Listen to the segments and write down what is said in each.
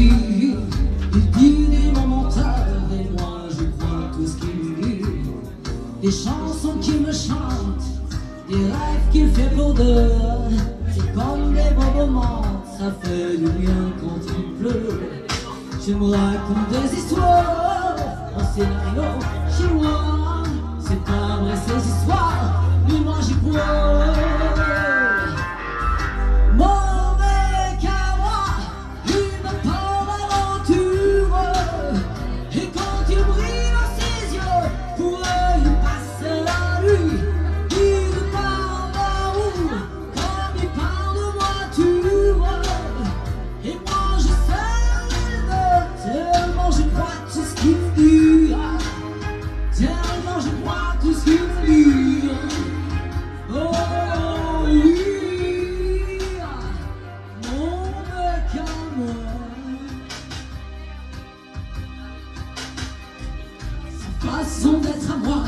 Il dit des moments et moi je crois tout ce qu'il dit. Des chansons qu'il me chante, des rêves qu'il fait pour deux. C'est comme des beaux moments, ça fait du bien quand il pleut. Je me raconte des histoires en scénario chinois. C'est pas façon d'être à moi,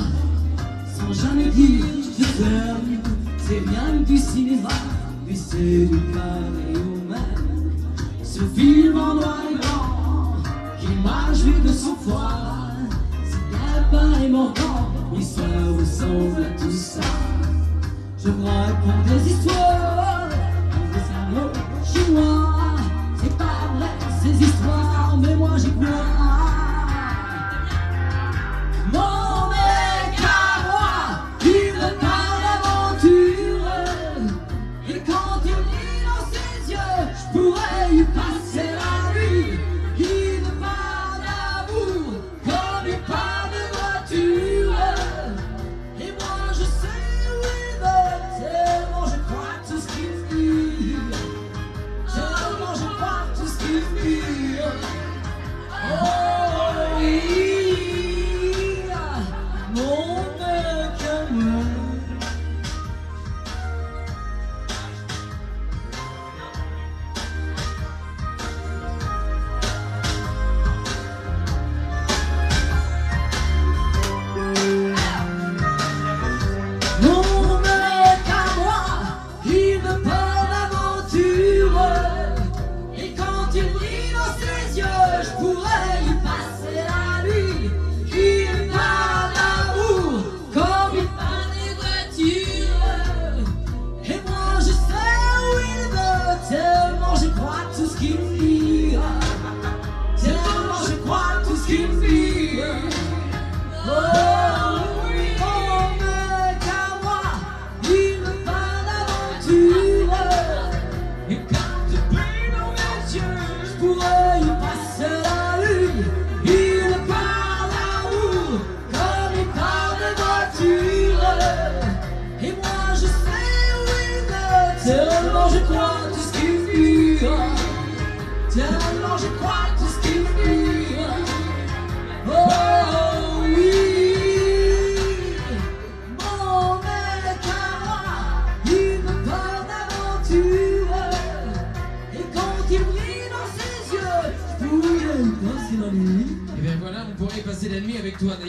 sans jamais dire je t'aime. C'est rien du cinéma, mais c'est du paléomène. Ce film en noir et blanc, qui m'a joué de son fois, c'est pas et mon temps, mais ça ressemble à tout ça. Je me raconte des histoires. No! je crois tout ce qu'il qui mûre. Tellement je crois tout ce qui mûre. Oh, oui, mon mec à il me parle d'aventure. Et quand il brille dans ses yeux, je pourrais y passer la nuit. Et bien voilà, on pourrait y passer la nuit avec toi d'ailleurs.